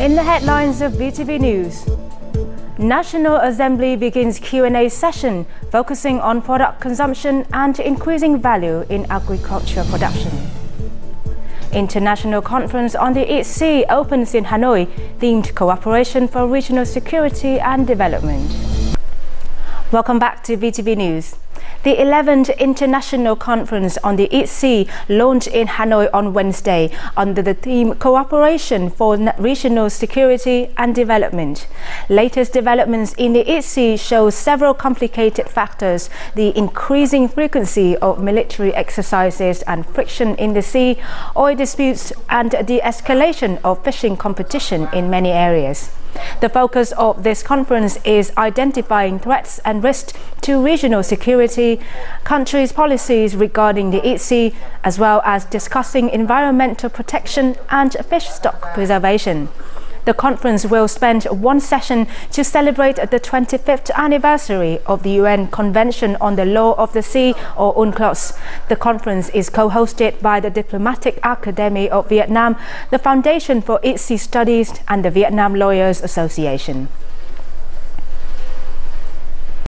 In the headlines of VTV News, National Assembly begins Q&A session focusing on product consumption and increasing value in agriculture production. International Conference on the East Sea opens in Hanoi, themed cooperation for regional security and development. Welcome back to VTV News. The 11th International Conference on the East Sea launched in Hanoi on Wednesday under the theme Cooperation for Regional Security and Development. Latest developments in the East Sea show several complicated factors, the increasing frequency of military exercises and friction in the sea, oil disputes and the escalation of fishing competition in many areas. The focus of this conference is identifying threats and risks to regional security, countries' policies regarding the East as well as discussing environmental protection and fish stock preservation. The conference will spend one session to celebrate the 25th anniversary of the UN Convention on the Law of the Sea, or UNCLOS. The conference is co-hosted by the Diplomatic Academy of Vietnam, the Foundation for Sea Studies, and the Vietnam Lawyers Association.